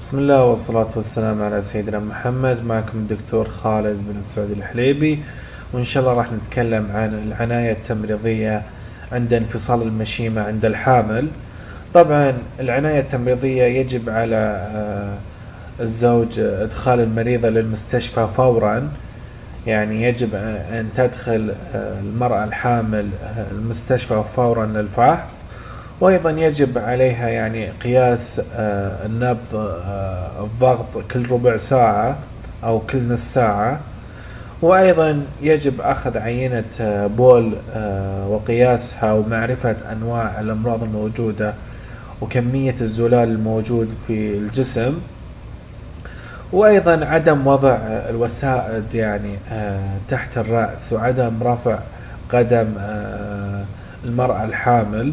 بسم الله والصلاة والسلام على سيدنا محمد. معكم الدكتور خالد بن سعود الحليبي. وإن شاء الله راح نتكلم عن العناية التمريضية عند انفصال المشيمة عند الحامل. طبعا العناية التمريضية يجب على آه، الزوج إدخال المريضة للمستشفى فورا. يعني يجب أن تدخل آه، المرأة الحامل آه، المستشفى فورا للفحص. وأيضا يجب عليها يعني قياس آه، النبض آه، الضغط كل ربع ساعة أو كل نص ساعة. وأيضا يجب أخذ عينة آه، بول وقياسها ومعرفة أنواع الأمراض الموجودة وكمية الزلال الموجود في الجسم. وأيضا عدم وضع الوسائد يعني تحت الرأس وعدم رفع قدم المرأة الحامل.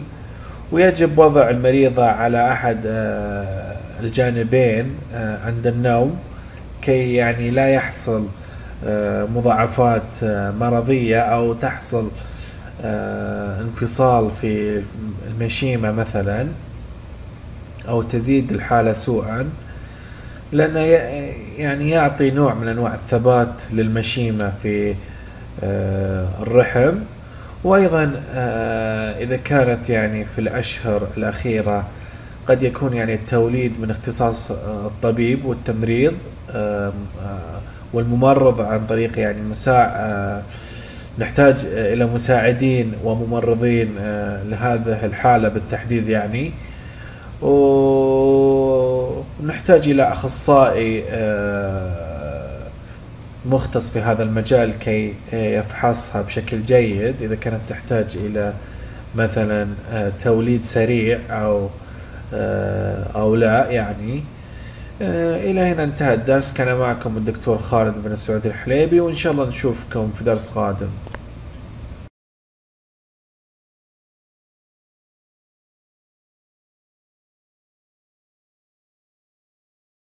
ويجب وضع المريضة على أحد آه، الجانبين آه، عند النوم كي يعني لا يحصل آه، مضاعفات مرضية أو تحصل انفصال في المشيمة مثلا أو تزيد الحالة سوءا لأنه يعني يعطي نوع من أنواع الثبات للمشيمة في الرحم. وأيضا آه، إذا كانت يعني في الأشهر الأخيرة قد يكون يعني التوليد من اختصاص آه، الطبيب والتمريض آه، والممرض عن طريق يعني مساع نحتاج إلى مساعدين وممرضين لهذه الحالة بالتحديد يعني. ونحتاج إلى أخصائي مختص في هذا المجال كي يفحصها بشكل جيد. إذا كانت تحتاج إلى مثلا آه، توليد سريع أو آه، أو لا يعني آه، إلى هنا انتهى الدرس. كان معكم الدكتور خالد بن سعود الحليبي وإن شاء الله نشوفكم في درس قادم.